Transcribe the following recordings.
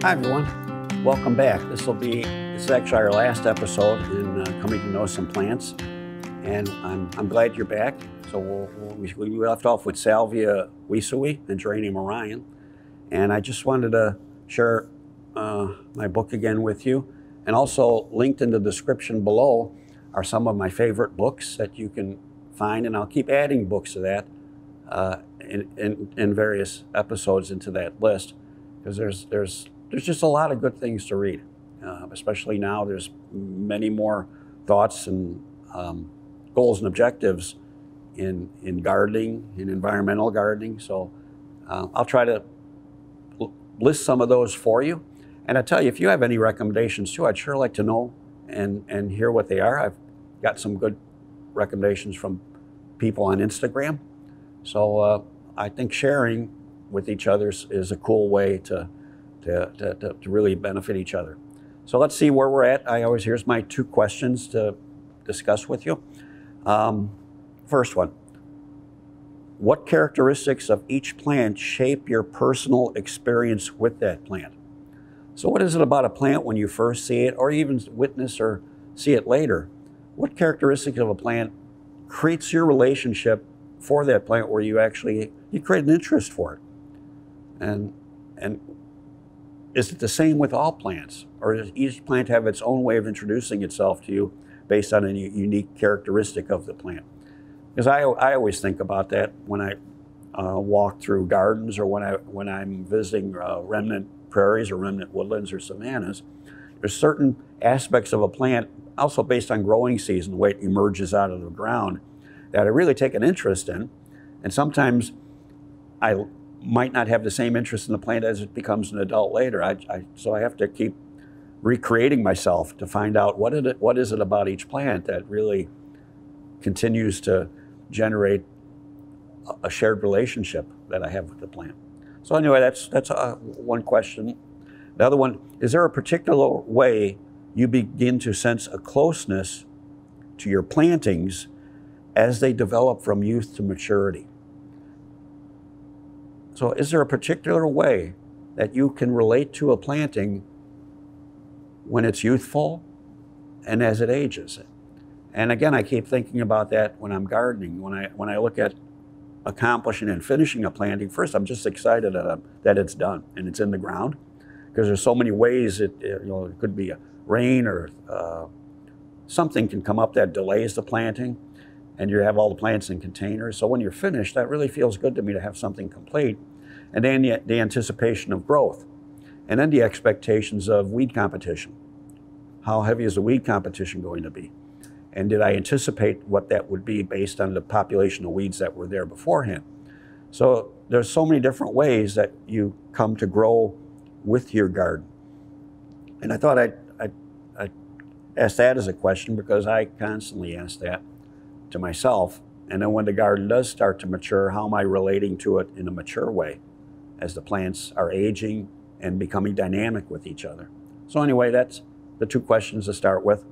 Hi everyone, welcome back. This will be, this is actually our last episode in uh, Coming to Know Some Plants. And I'm, I'm glad you're back. So we'll, we we left off with Salvia Wesuwe and Geranium Orion. And I just wanted to share uh, my book again with you. And also linked in the description below are some of my favorite books that you can find. And I'll keep adding books to that uh, in, in, in various episodes into that list because there's, there's there's just a lot of good things to read, uh, especially now. There's many more thoughts and um, goals and objectives in in gardening, in environmental gardening. So uh, I'll try to list some of those for you. And I tell you, if you have any recommendations too, I'd sure like to know and and hear what they are. I've got some good recommendations from people on Instagram. So uh, I think sharing with each other is a cool way to to, to, to, really benefit each other. So let's see where we're at. I always, here's my two questions to discuss with you. Um, first one, what characteristics of each plant shape your personal experience with that plant? So what is it about a plant when you first see it or even witness or see it later? What characteristics of a plant creates your relationship for that plant where you actually, you create an interest for it? And, and is it the same with all plants? Or does each plant have its own way of introducing itself to you based on a unique characteristic of the plant? Because I, I always think about that when I uh, walk through gardens or when, I, when I'm visiting uh, remnant prairies or remnant woodlands or savannas. There's certain aspects of a plant, also based on growing season, the way it emerges out of the ground, that I really take an interest in. And sometimes I might not have the same interest in the plant as it becomes an adult later. I, I, so I have to keep recreating myself to find out what, it, what is it about each plant that really continues to generate a shared relationship that I have with the plant. So anyway, that's, that's uh, one question. The other one, is there a particular way you begin to sense a closeness to your plantings as they develop from youth to maturity? So is there a particular way that you can relate to a planting when it's youthful and as it ages? And again, I keep thinking about that when I'm gardening. When I, when I look at accomplishing and finishing a planting, first I'm just excited that, that it's done and it's in the ground because there's so many ways it, you know, it could be a rain or uh, something can come up that delays the planting and you have all the plants in containers. So when you're finished, that really feels good to me to have something complete. And then the, anticipation of growth. And then the expectations of weed competition. How heavy is the weed competition going to be? And did I anticipate what that would be based on the population of weeds that were there beforehand? So there's so many different ways that you come to grow with your garden. And I thought I'd, I'd, I'd ask that as a question because I constantly ask that to myself. And then when the garden does start to mature, how am I relating to it in a mature way as the plants are aging and becoming dynamic with each other? So anyway, that's the two questions to start with.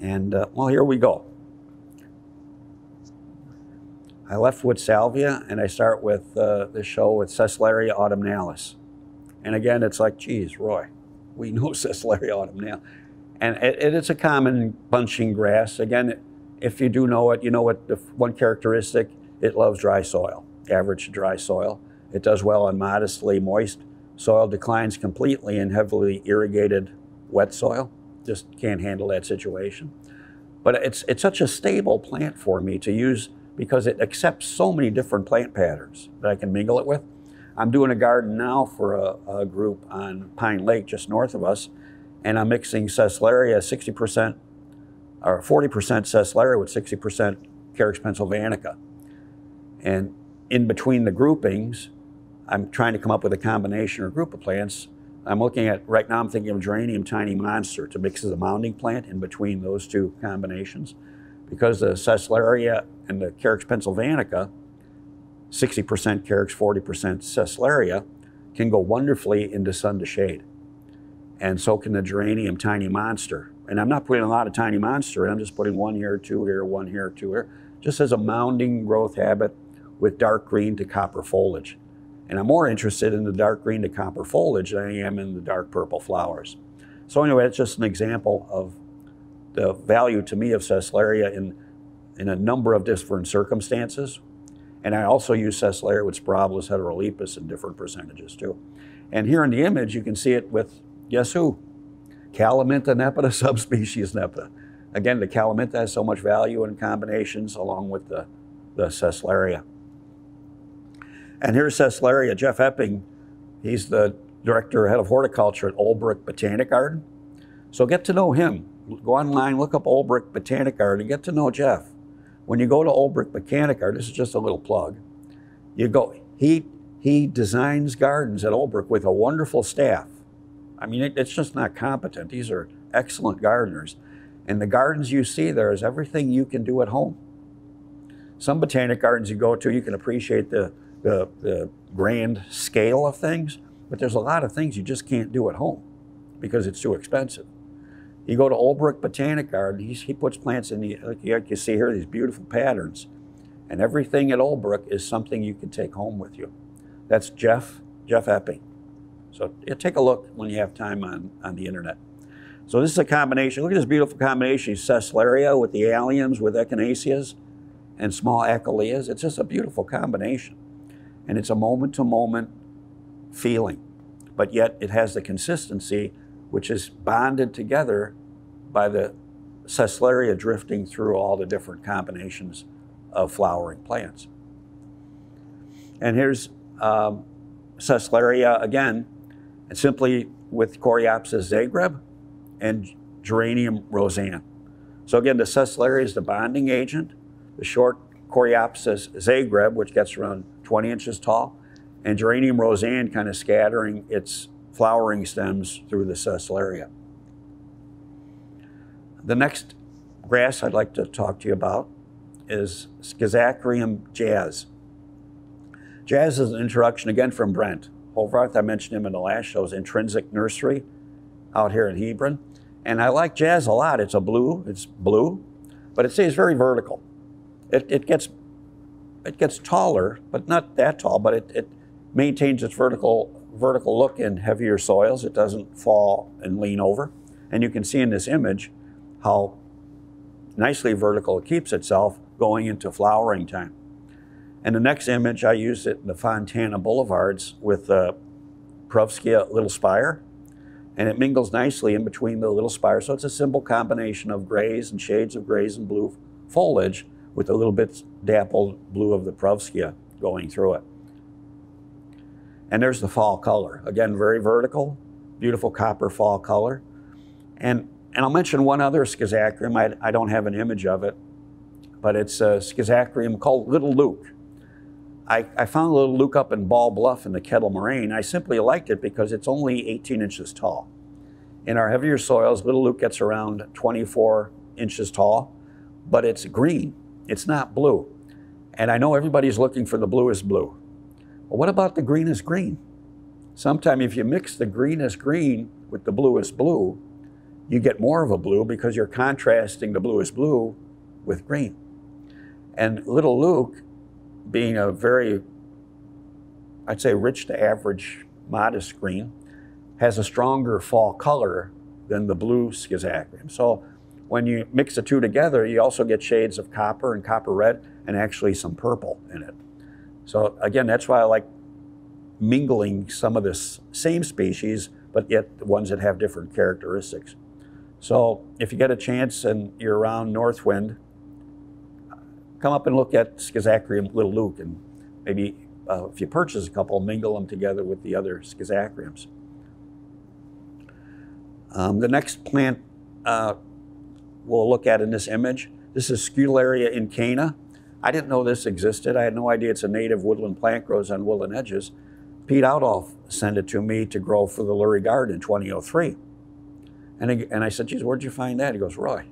And uh, well, here we go. I left with salvia and I start with uh, the show with Sesleria autumnalis. And again, it's like, geez, Roy, we know Sesleria autumnalis. And it, it, it's a common bunching grass. Again, if you do know it, you know what the one characteristic, it loves dry soil, average dry soil. It does well on modestly moist soil, declines completely in heavily irrigated wet soil. Just can't handle that situation. But it's, it's such a stable plant for me to use because it accepts so many different plant patterns that I can mingle it with. I'm doing a garden now for a, a group on Pine Lake just north of us, and I'm mixing Sesleria 60% or 40% Sesleria with 60% Carex pennsylvanica. And in between the groupings, I'm trying to come up with a combination or group of plants. I'm looking at, right now I'm thinking of Geranium Tiny Monster to mix as a mounding plant in between those two combinations. Because the Sesleria and the Carex pennsylvanica, 60% Carex, 40% Sesleria, can go wonderfully into sun to shade. And so can the Geranium Tiny Monster and I'm not putting a lot of tiny monster in, I'm just putting one here, two here, one here, two here, just as a mounding growth habit with dark green to copper foliage. And I'm more interested in the dark green to copper foliage than I am in the dark purple flowers. So anyway, it's just an example of the value to me of Sesleria in, in a number of different circumstances. And I also use Sesleria with Sporobolus heterolepis in different percentages too. And here in the image, you can see it with, guess who? Calamintha nepeta, subspecies nepeta. Again, the Calamintha has so much value in combinations along with the, the. And here's Sesleria. Jeff Epping, he's the director, head of horticulture at Olbrich Botanic Garden. So get to know him. Go online, look up Olbrich Botanic Garden, and get to know Jeff. When you go to Olbrich Botanic Garden, this is just a little plug. You go. He he designs gardens at Olbrich with a wonderful staff. I mean, it, it's just not competent. These are excellent gardeners. And the gardens you see there is everything you can do at home. Some botanic gardens you go to, you can appreciate the, the, the grand scale of things, but there's a lot of things you just can't do at home because it's too expensive. You go to Olbrich Botanic Garden, he's, he puts plants in the, like you see here, these beautiful patterns. And everything at Olbrich is something you can take home with you. That's Jeff, Jeff Epping. So yeah, take a look when you have time on, on the internet. So this is a combination. Look at this beautiful combination. Sesleria with the alliums, with echinaceas, and small achilleas. It's just a beautiful combination. And it's a moment-to-moment -moment feeling. But yet it has the consistency which is bonded together by the Sesleria drifting through all the different combinations of flowering plants. And here's um, Sesleria again, and simply with Coreopsis zagreb and Geranium rozanne. So again, the Sesleria is the bonding agent, the short Coreopsis zagreb, which gets around 20 inches tall, and Geranium rozanne kind of scattering its flowering stems through the Sesleria. The next grass I'd like to talk to you about is Schizachyrium jazz. Jazz is an introduction again from Brent Horvath. I mentioned him in the last show's Intrinsic Nursery out here in Hebron. And I like jazz a lot. It's a blue, it's blue, but it stays very vertical. It, it gets it gets taller, but not that tall, but it, it maintains its vertical vertical look in heavier soils. It doesn't fall and lean over. And you can see in this image how nicely vertical it keeps itself going into flowering time. And the next image, I used it in the Fontana Boulevards with the Perovskia Little Spire. And it mingles nicely in between the little spire. So it's a simple combination of grays and shades of grays and blue foliage with a little bit dappled blue of the Perovskia going through it. And there's the fall color. Again, very vertical, beautiful copper fall color. And, and I'll mention one other schizachyrium. I, I don't have an image of it, but it's a schizachyrium called Little Luke. I, I found a little Luke up in Bald Bluff in the Kettle Moraine. I simply liked it because it's only 18 inches tall. In our heavier soils, Little Luke gets around 24 inches tall, but it's green. It's not blue. And I know everybody's looking for the bluest blue. But what about the greenest green? Sometimes if you mix the greenest green with the bluest blue, you get more of a blue because you're contrasting the bluest blue with green. And little Luke being a very, I'd say, rich to average, modest green, has a stronger fall color than the blue schizachyrium. So when you mix the two together, you also get shades of copper and copper red and actually some purple in it. So again, that's why I like mingling some of this same species, but yet the ones that have different characteristics. So if you get a chance and you're around Northwind, come up and look at Schizachyrium Little Luke, and maybe uh, if you purchase a couple, mingle them together with the other Schizachyriums. Um, the next plant uh, we'll look at in this image, this is Scutellaria incana. I didn't know this existed. I had no idea it's a native woodland plant, grows on woodland edges. Piet Oudolf sent it to me to grow for the Lurie Garden in 2003. And, he, and I said, geez, where'd you find that? He goes, Roy,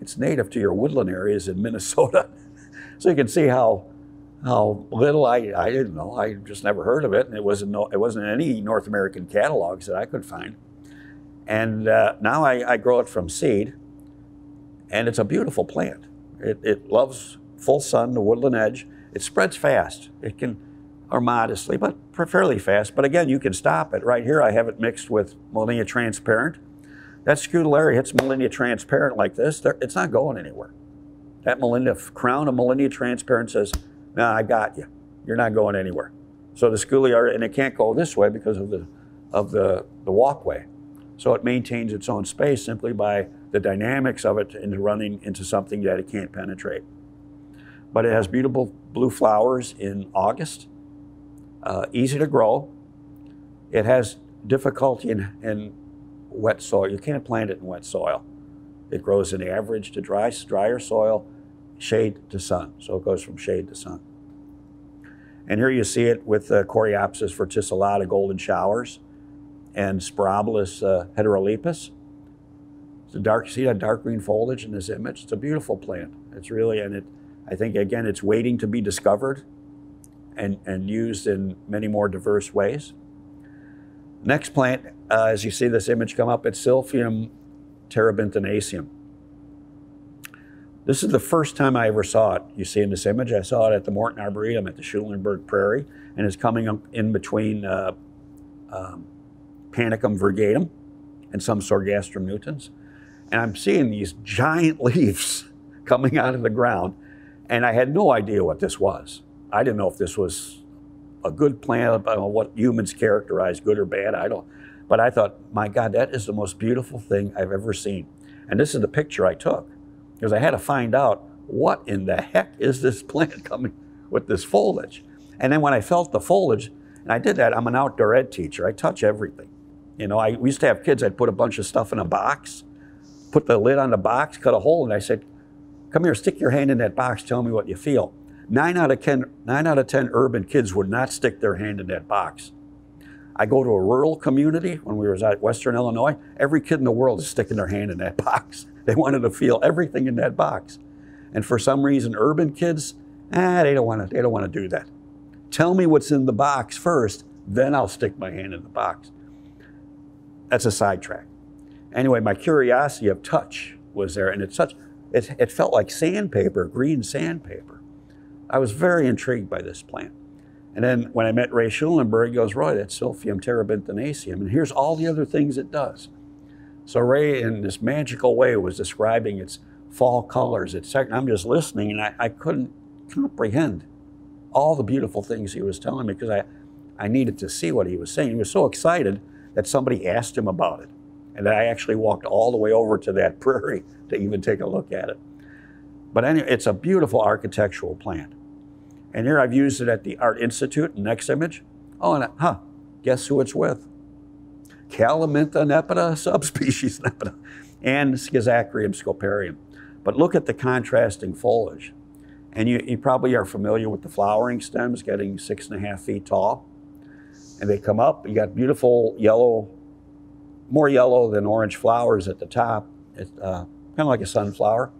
it's native to your woodland areas in Minnesota. So you can see how how little I, I didn't know. I just never heard of it, and it wasn't no, it wasn't in any North American catalogs that I could find. And uh, now I, I, grow it from seed, and it's a beautiful plant. It, it loves full sun, the woodland edge, it spreads fast. It can, or modestly, but fairly fast. But again, you can stop it. Right here, I have it mixed with Molinia Transparent. That Scutellaria hits Molinia Transparent like this, it's not going anywhere. That Molinia, crown of Molinia Transparent says, nah, I got you. You're not going anywhere. So the Scutellaria, and it can't go this way because of the, of the, the walkway. So it maintains its own space simply by the dynamics of it into running into something that it can't penetrate. But it has beautiful blue flowers in August, uh, easy to grow. It has difficulty in, in wet soil. You can't plant it in wet soil. It grows in average to dry, drier soil, shade to sun. So it goes from shade to sun. And here you see it with uh, Coreopsis verticillata golden showers and Sporobolus uh, heterolepis. It's a dark, see that dark green foliage in this image? It's a beautiful plant. It's really, and it, I think again, it's waiting to be discovered and, and used in many more diverse ways. Next plant, uh, as you see this image come up, it's Silphium terebinthinaceum. This is the first time I ever saw it. You see in this image, I saw it at the Morton Arboretum at the Schulenberg Prairie, and it's coming up in between uh, um, Panicum virgatum and some Sorghastrum nutans. And I'm seeing these giant leaves coming out of the ground, and I had no idea what this was. I didn't know if this was a good plant, what humans characterize good or bad. I don't. But I thought, my God, that is the most beautiful thing I've ever seen. And this is the picture I took because I had to find out what in the heck is this plant coming with this foliage. And then when I felt the foliage, and I did that, I'm an outdoor ed teacher. I touch everything. You know, I we used to have kids, I'd put a bunch of stuff in a box, put the lid on the box, cut a hole, and I said, come here, stick your hand in that box, tell me what you feel. Nine out of 10, nine out of 10 urban kids would not stick their hand in that box. I go to a rural community when we was at Western Illinois, every kid in the world is sticking their hand in that box. They wanted to feel everything in that box. And for some reason, urban kids, ah, they don't want to, they don't want to do that. Tell me what's in the box first, then I'll stick my hand in the box. That's a sidetrack. Anyway, my curiosity of touch was there, and it's such, it, it felt like sandpaper, green sandpaper. I was very intrigued by this plant. And then when I met Ray Schulenberg, he goes, Roy, that's Silphium terebinthinaceum, and here's all the other things it does. So Ray, in this magical way, was describing its fall colors. Its I'm just listening, and I, I couldn't comprehend all the beautiful things he was telling me because I, I needed to see what he was saying. He was so excited that somebody asked him about it. And I actually walked all the way over to that prairie to even take a look at it. But anyway, it's a beautiful architectural plant. And here I've used it at the Art Institute, next image. Oh, and huh, guess who it's with? Calamintha nepeta, subspecies nepeta, and Schizachyrium scoparium. But look at the contrasting foliage. And you, you, probably are familiar with the flowering stems getting six and a half feet tall. And they come up, you got beautiful yellow, more yellow than orange flowers at the top. It's uh, kind of like a sunflower.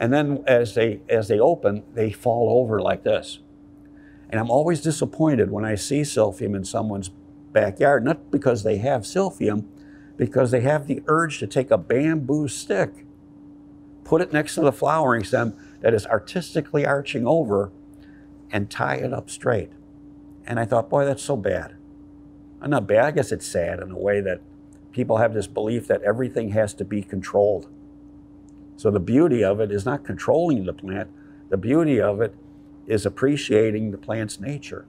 And then as they, as they open, they fall over like this. And I'm always disappointed when I see silphium in someone's backyard, not because they have silphium, because they have the urge to take a bamboo stick, put it next to the flowering stem that is artistically arching over, and tie it up straight. And I thought, boy, that's so bad. I'm not bad, I guess it's sad in a way that people have this belief that everything has to be controlled. So the beauty of it is not controlling the plant, the beauty of it is appreciating the plant's nature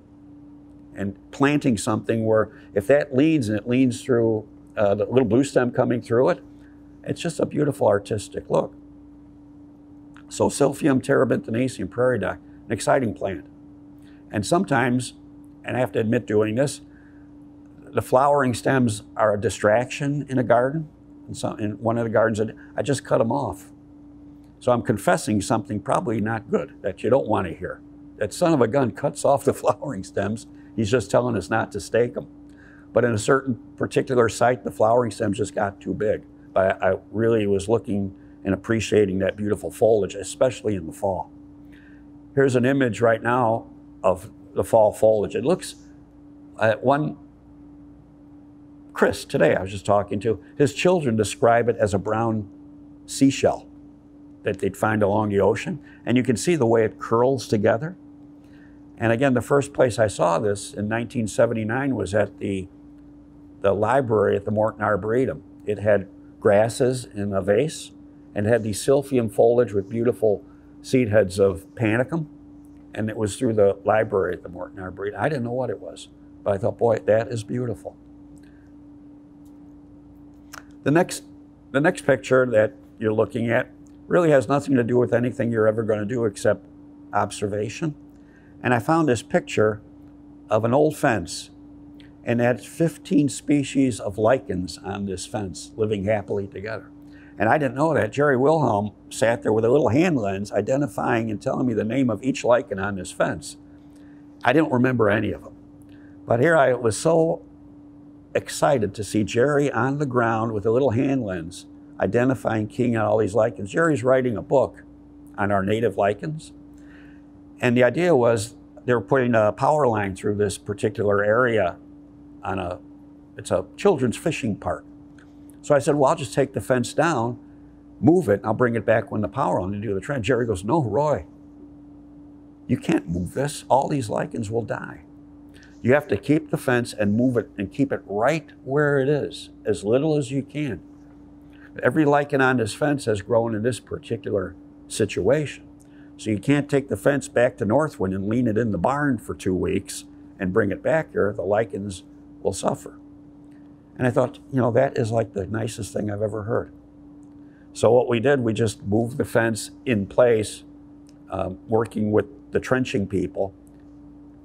and planting something where if that leans and it leans through uh, the little blue stem coming through it, it's just a beautiful artistic look. So Silphium terebinthinaceum prairie dock, an exciting plant. And sometimes, and I have to admit doing this, the flowering stems are a distraction in a garden. In, one of the gardens, I just cut them off. So I'm confessing something probably not good that you don't want to hear. That son of a gun cuts off the flowering stems He's just telling us not to stake them. But in a certain particular site, the flowering stems just got too big. But I, really was looking and appreciating that beautiful foliage, especially in the fall. Here's an image right now of the fall foliage. It looks, at one, Chris, today I was just talking to, his children describe it as a brown seashell that they'd find along the ocean. And you can see the way it curls together. And again, the first place I saw this in 1979 was at the, the library at the Morton Arboretum. It had grasses in a vase and had the silphium foliage with beautiful seed heads of panicum. And it was through the library at the Morton Arboretum. I didn't know what it was, but I thought, boy, that is beautiful. The next, the next picture that you're looking at really has nothing to do with anything you're ever going to do except observation. And I found this picture of an old fence, and had 15 species of lichens on this fence living happily together. And I didn't know that. Jerry Wilhelm sat there with a little hand lens identifying and telling me the name of each lichen on this fence. I didn't remember any of them. But here I was so excited to see Jerry on the ground with a little hand lens identifying, king out all these lichens. Jerry's writing a book on our native lichens. And the idea was they were putting a power line through this particular area on a, it's a children's fishing park. So I said, well, I'll just take the fence down, move it, and I'll bring it back when the power on to do the trend. Jerry goes, no, Roy, you can't move this. All these lichens will die. You have to keep the fence and move it and keep it right where it is, as little as you can. Every lichen on this fence has grown in this particular situation. So you can't take the fence back to Northwind and lean it in the barn for two weeks and bring it back here. The lichens will suffer. And I thought, you know, that is like the nicest thing I've ever heard. So what we did, we just moved the fence in place, um, working with the trenching people.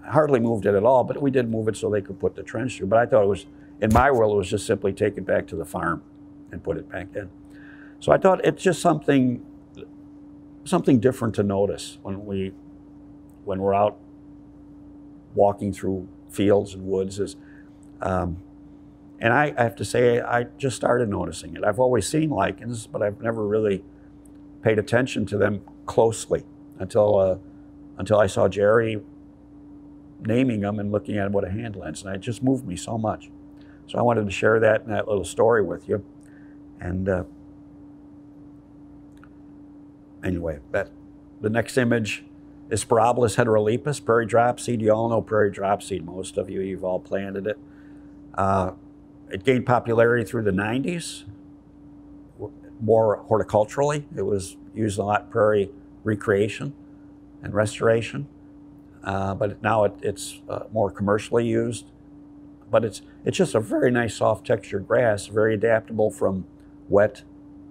I hardly moved it at all, but we did move it so they could put the trench through. But I thought it was, in my world, it was just simply take it back to the farm and put it back in. So I thought it's just something, something different to notice when we, when we're out walking through fields and woods. Is, um, and I, I, have to say, I just started noticing it. I've always seen lichens, but I've never really paid attention to them closely until uh, until I saw Jerry naming them and looking at what a hand lens, and it just moved me so much. So I wanted to share that and that little story with you. And uh, anyway, that the next image is Sporobolus heterolepis, prairie dropseed. You all know prairie dropseed, most of you, you've all planted it. Uh, it gained popularity through the 90s, more horticulturally. It was used a lot prairie recreation and restoration, uh, but now it, it's uh, more commercially used. But it's, it's just a very nice soft textured grass, very adaptable from wet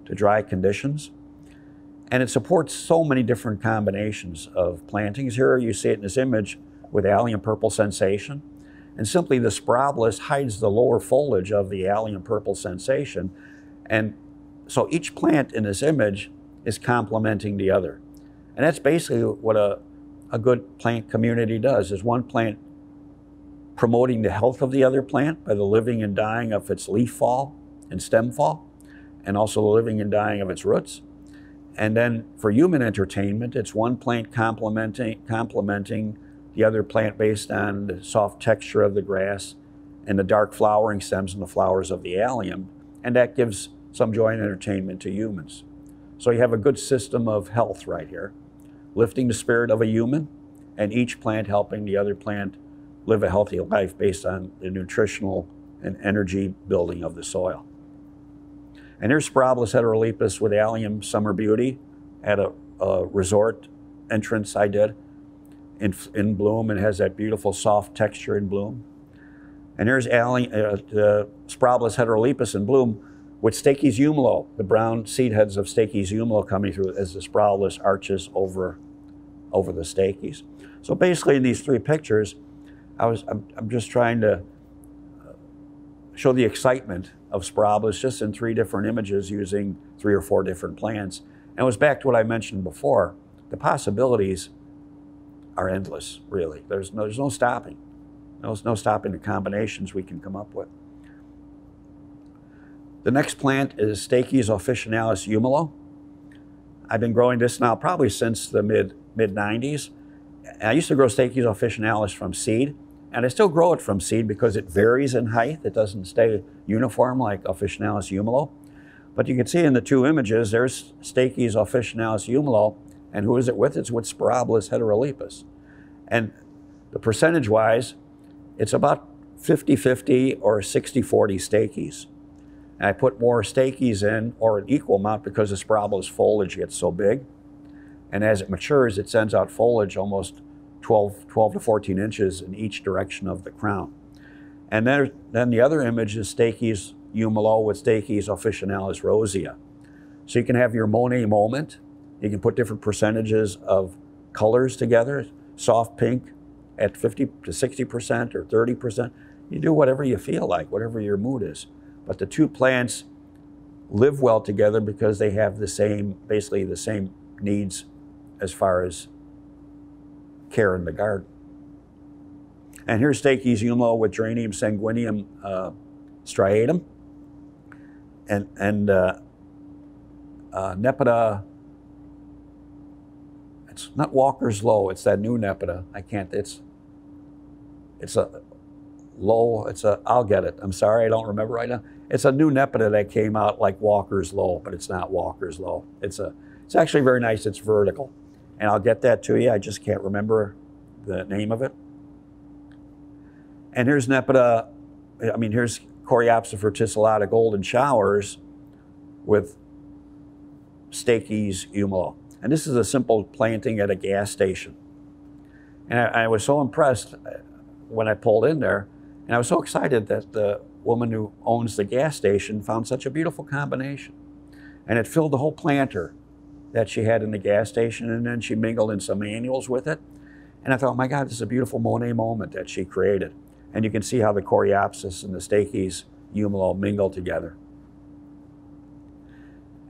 to dry conditions. And it supports so many different combinations of plantings. Here you see it in this image with allium purple sensation. And simply the Sporobolus hides the lower foliage of the allium purple sensation. And so each plant in this image is complementing the other. And that's basically what a, a good plant community does, is one plant promoting the health of the other plant by the living and dying of its leaf fall and stem fall, and also the living and dying of its roots. And then for human entertainment, it's one plant complementing, complementing the other plant based on the soft texture of the grass and the dark flowering stems and the flowers of the allium. And that gives some joy and entertainment to humans. So you have a good system of health right here, lifting the spirit of a human and each plant helping the other plant live a healthy life based on the nutritional and energy building of the soil. And here's Sporobolus heterolepis with allium summer beauty at a, a resort entrance I did in, in bloom and has that beautiful soft texture in bloom. And here's allium, uh, heterolepis in bloom with Stachys Hummelo, the brown seed heads of Stachys Hummelo coming through as the Sporobolus arches over, over the Stachys. So basically in these three pictures, I was, I'm, I'm just trying to show the excitement of Sporobolus just in three different images using three or four different plants. And it was back to what I mentioned before. The possibilities are endless, really. There's no, there's no stopping. There's no stopping the combinations we can come up with. The next plant is Stachys officinalis Hummelo. I've been growing this now probably since the mid mid 90s. I used to grow Stachys officinalis from seed, and I still grow it from seed because it varies in height. It doesn't stay uniform like officinalis Hummelo. But you can see in the two images, there's Stachys officinalis humilo, and who is it with? It's with Sporobolus heterolepis. And The percentage wise, it's about 50 50 or 60 40 Stachys. And I put more Stachys in, or an equal amount, because the Sporobolus foliage gets so big. And as it matures, it sends out foliage almost 12, 12 to 14 inches in each direction of the crown. And then, then the other image is Stachys Hummelo with Stachys officinalis rosea. So you can have your Monet moment. You can put different percentages of colors together, soft pink at 50 to 60% or 30%. You do whatever you feel like, whatever your mood is. But the two plants live well together because they have the same, basically the same needs as far as care in the garden. And here's Stachys Hummelo with Geranium sanguineum uh, striatum. And, and uh, uh, Nepeta, it's not Walker's Low, it's that new Nepeta. I can't, it's, it's a low, it's a, I'll get it. I'm sorry, I don't remember right now. It's a new Nepeta that came out like Walker's Low, but it's not Walker's Low. It's a, it's actually very nice, it's vertical. And I'll get that to you, I just can't remember the name of it. And here's Nepeta, I mean, here's Coreopsis verticillata golden showers with Stachys Hummelo. And this is a simple planting at a gas station. And I, I, was so impressed uh, when I pulled in there, and I was so excited that the woman who owns the gas station found such a beautiful combination. And it filled the whole planter that she had in the gas station, and then she mingled in some annuals with it. And I thought, oh my God, this is a beautiful Monet moment that she created. And you can see how the Coreopsis and the Stachys Hummelo mingle together.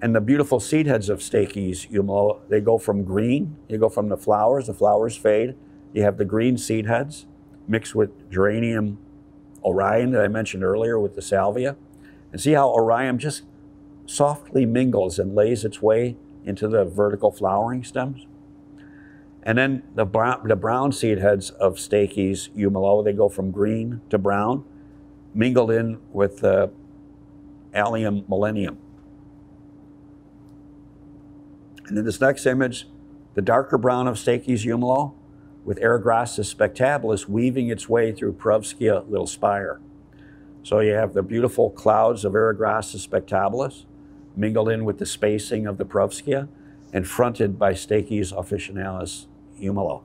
And the beautiful seed heads of Stachys Hummelo, they go from green, you go from the flowers, the flowers fade, you have the green seed heads mixed with geranium Orion that I mentioned earlier with the salvia. And see how Orion just softly mingles and lays its way into the vertical flowering stems. And then the brown, the brown seed heads of Stachys Hummelo, they go from green to brown, mingled in with uh, Allium millennium. And in this next image, the darker brown of Stachys Hummelo with Eragrostis spectabilis weaving its way through Perovskia little spire. So you have the beautiful clouds of Eragrostis spectabilis mingled in with the spacing of the Perovskia and fronted by Stachys officinalis Hummelo.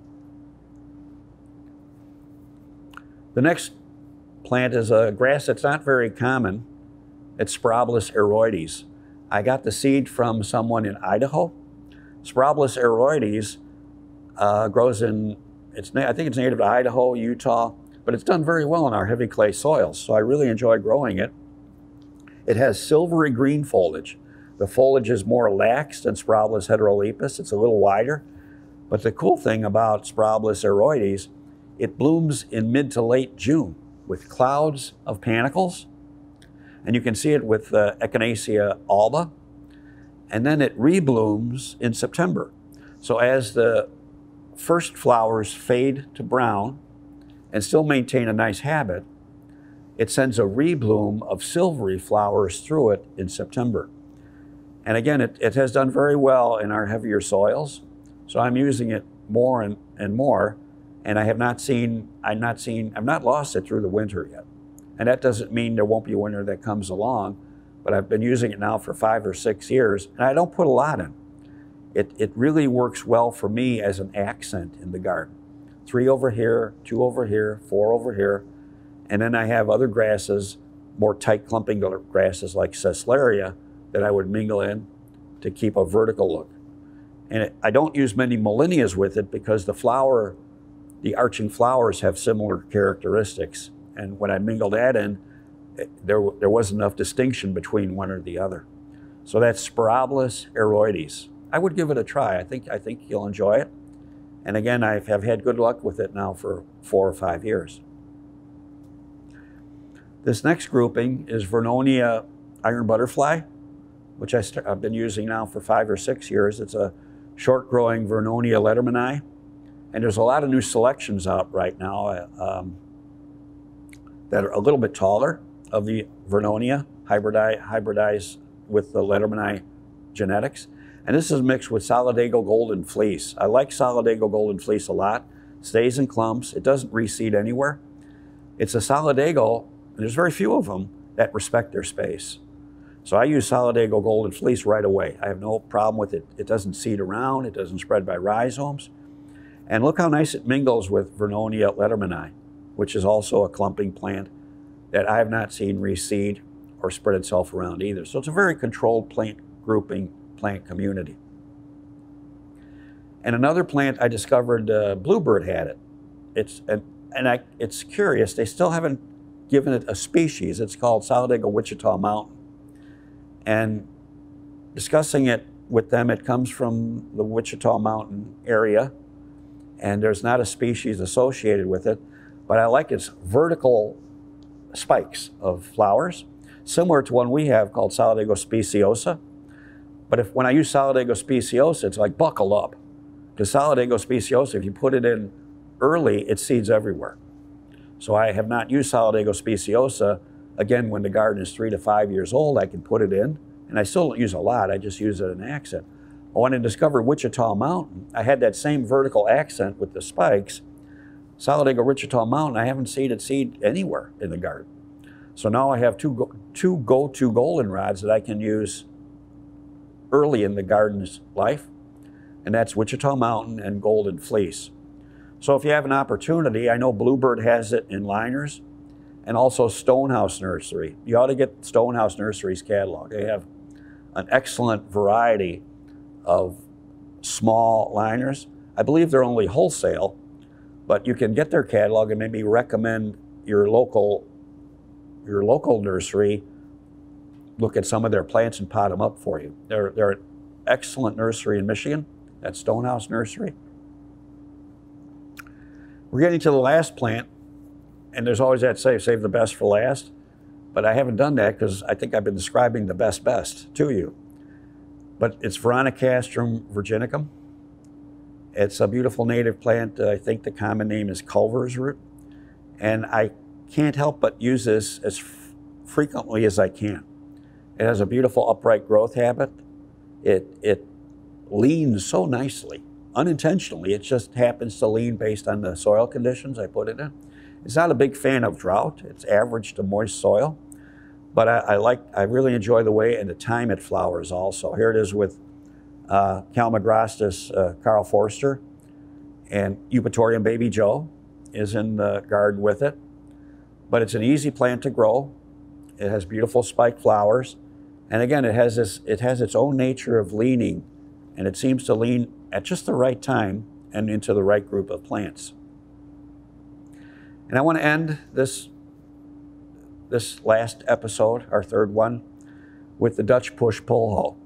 The next plant is a grass that's not very common. It's Sporobolus airoides. I got the seed from someone in Idaho. Sporobolus airoides uh, grows in, it's, I think it's native to Idaho, Utah, but it's done very well in our heavy clay soils, so I really enjoy growing it. It has silvery green foliage. The foliage is more lax than Sporobolus heterolepis. It's a little wider. But the cool thing about Sporobolus airoides, it blooms in mid to late June with clouds of panicles. And you can see it with uh, Echinacea alba. And then it reblooms in September. So as the first flowers fade to brown and still maintain a nice habit, it sends a rebloom of silvery flowers through it in September. And again, it, it has done very well in our heavier soils. So I'm using it more and, and more, and I have not seen, I've not seen, I've not lost it through the winter yet. And that doesn't mean there won't be a winter that comes along, but I've been using it now for five or six years, and I don't put a lot in. It, it really works well for me as an accent in the garden. Three over here, two over here, four over here, and then I have other grasses, more tight clumping grasses like Sesleria that I would mingle in to keep a vertical look. And it, I don't use many Molinias with it because the flower, the arching flowers have similar characteristics. And when I mingled that in, it, there, there wasn't enough distinction between one or the other. So that's Sporobolus airoides. I would give it a try. I think, I think you'll enjoy it. And again, I have had good luck with it now for four or five years. This next grouping is Vernonia iron butterfly, which I have been using now for five or six years. It's a short-growing Vernonia lettermani. And there's a lot of new selections out right now uh, um, that are a little bit taller of the Vernonia, hybridized with the lettermani genetics. And this is mixed with Solidago Golden Fleece. I like Solidago Golden Fleece a lot. stays in clumps, it doesn't reseed anywhere. It's a Solidago, and there's very few of them that respect their space. So I use Solidago Golden Fleece right away. I have no problem with it. It doesn't seed around, it doesn't spread by rhizomes. And look how nice it mingles with Vernonia lettermani, which is also a clumping plant that I have not seen reseed or spread itself around either. So it's a very controlled plant grouping plant community. And another plant I discovered, uh, Bluebird had it. It's and, and I, it's curious. They still haven't given it a species. It's called Solidago Wichita Mountain. And discussing it with them, it comes from the Wichita Mountain area, and there's not a species associated with it. But I like its vertical spikes of flowers, similar to one we have called Solidago speciosa. But if when I use Solidago speciosa, it's like buckle up. Because Solidago speciosa, if you put it in early, it seeds everywhere. So I have not used Solidago speciosa. Again, when the garden is three to five years old, I can put it in. And I still don't use a lot, I just use it an accent. When I discovered Wichita Mountain, I had that same vertical accent with the spikes. Solidago Wichita Mountain, I haven't seen it seed anywhere in the garden. So now I have two, go, two go-to goldenrods that I can use early in the garden's life and that's Wichita Mountain and Golden Fleece. So if you have an opportunity, I know Bluebird has it in liners and also Stonehouse Nursery. You ought to get Stonehouse Nursery's catalog. They have an excellent variety of small liners. I believe they're only wholesale, but you can get their catalog and maybe recommend your local your local nursery look at some of their plants and pot them up for you. They're, they're an excellent nursery in Michigan at Stonehouse Nursery. We're getting to the last plant, and there's always that say, save the best for last. But I haven't done that because I think I've been describing the best best to you. But it's Veronicastrum virginicum. It's a beautiful native plant. I think the common name is Culver's root. And I can't help but use this as frequently as I can. It has a beautiful upright growth habit. It, it leans so nicely, unintentionally. It just happens to lean based on the soil conditions I put it in. It's not a big fan of drought. It's average to moist soil, but I, I like, I really enjoy the way and the time it flowers also. Here it is with uh, Calamagrostis uh, Karl Foerster and Eupatorium Baby Joe is in the garden with it. But it's an easy plant to grow. It has beautiful spiked flowers. And again, it has this, it has its own nature of leaning and it seems to lean at just the right time and into the right group of plants. And I want to end this, this last episode, our third one, with the Dutch push pull hoe.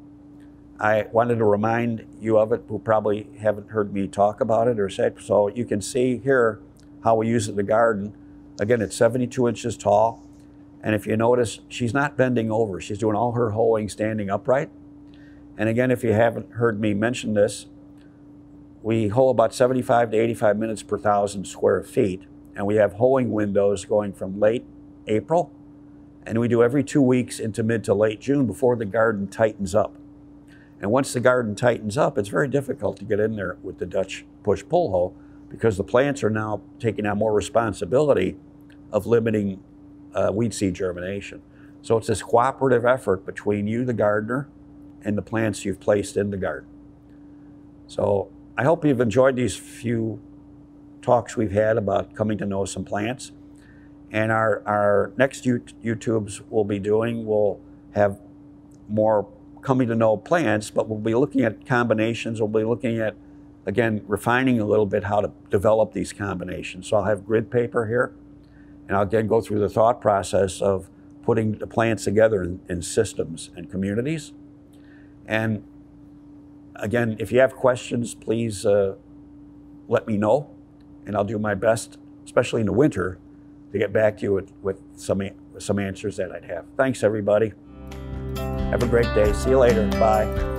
I wanted to remind you of it who probably haven't heard me talk about it or said, so you can see here how we use it in the garden. Again, it's 72 inches tall. And if you notice, she's not bending over. She's doing all her hoeing standing upright. And again, if you haven't heard me mention this, we hoe about 75 to 85 minutes per thousand square feet. And we have hoeing windows going from late April, and we do every two weeks into mid to late June before the garden tightens up. And once the garden tightens up, it's very difficult to get in there with the Dutch push pull hoe because the plants are now taking on more responsibility of limiting uh, weed seed germination. So it's this cooperative effort between you, the gardener, and the plants you've placed in the garden. So I hope you've enjoyed these few talks we've had about coming to know some plants. And our, our next YouTubes we'll be doing will have more coming to know plants, but we'll be looking at combinations. We'll be looking at, again, refining a little bit how to develop these combinations. So I'll have grid paper here, and I'll again go through the thought process of putting the plants together in, in systems and communities. And again, if you have questions, please uh, let me know, and I'll do my best, especially in the winter, to get back to you with, with some, with some answers that I'd have. Thanks, everybody. Have a great day. See you later. Bye.